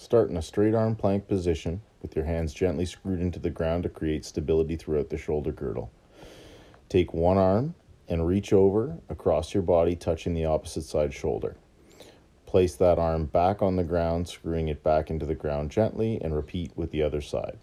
Start in a straight arm plank position with your hands gently screwed into the ground to create stability throughout the shoulder girdle. Take one arm and reach over across your body, touching the opposite side shoulder. Place that arm back on the ground, screwing it back into the ground gently, and repeat with the other side.